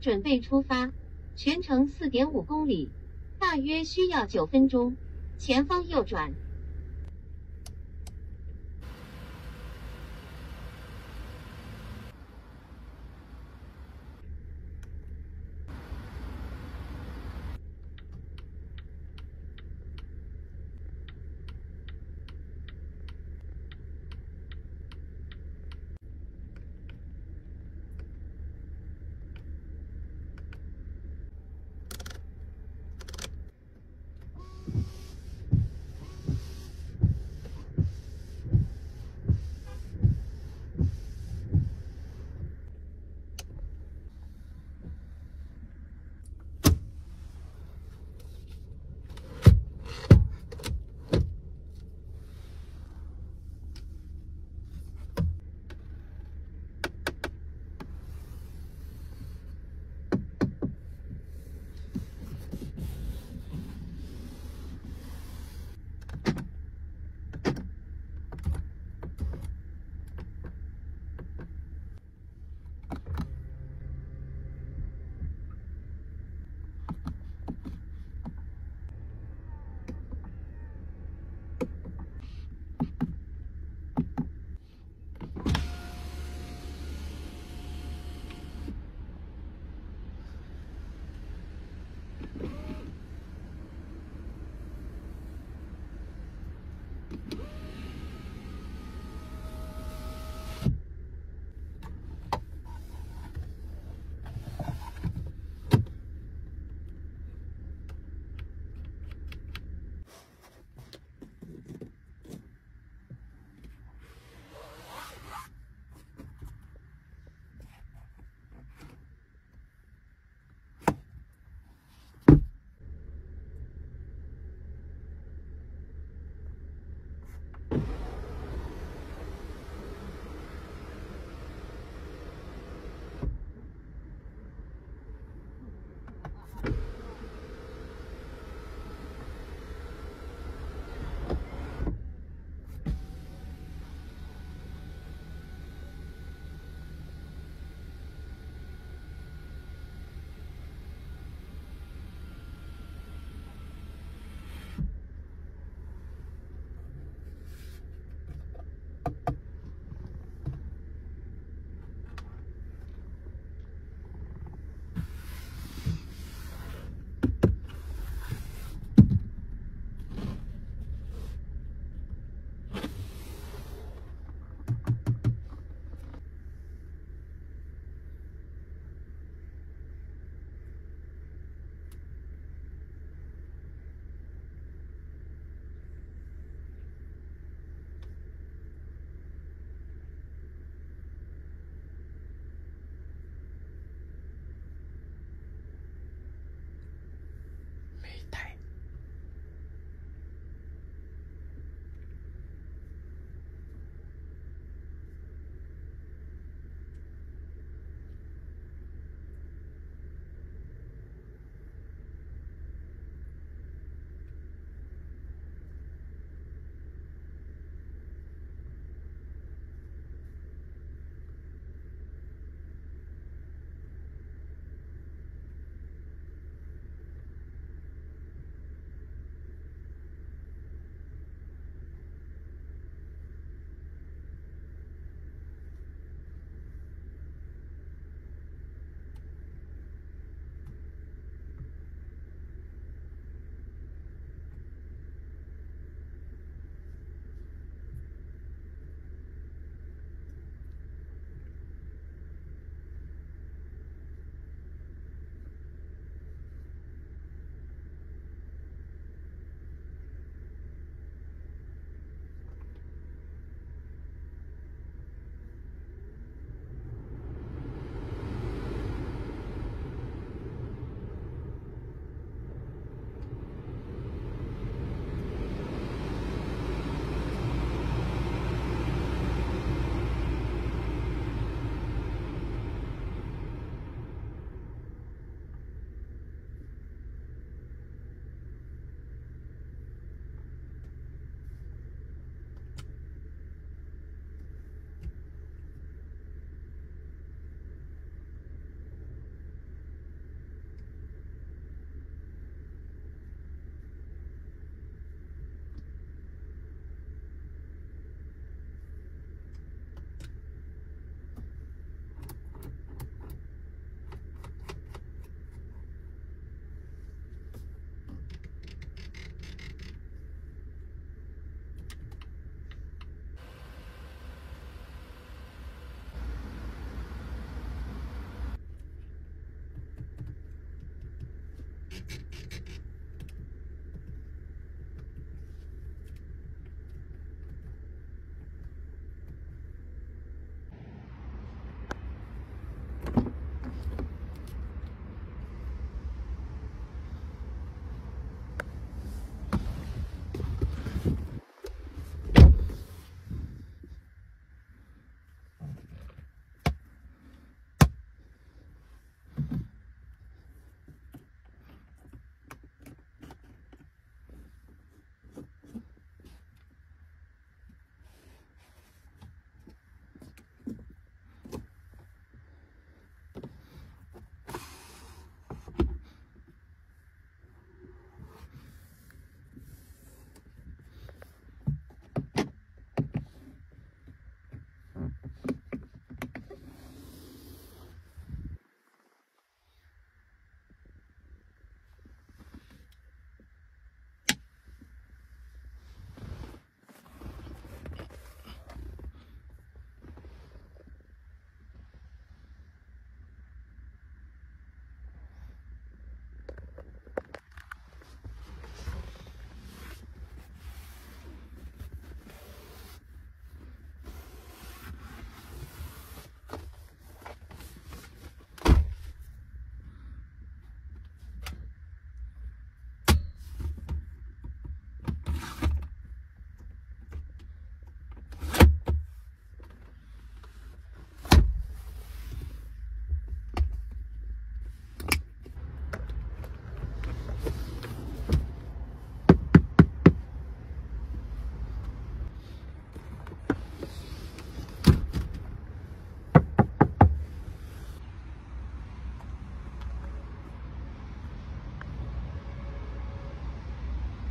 准备出发全程四点五公里大约需要九分钟。前方右转。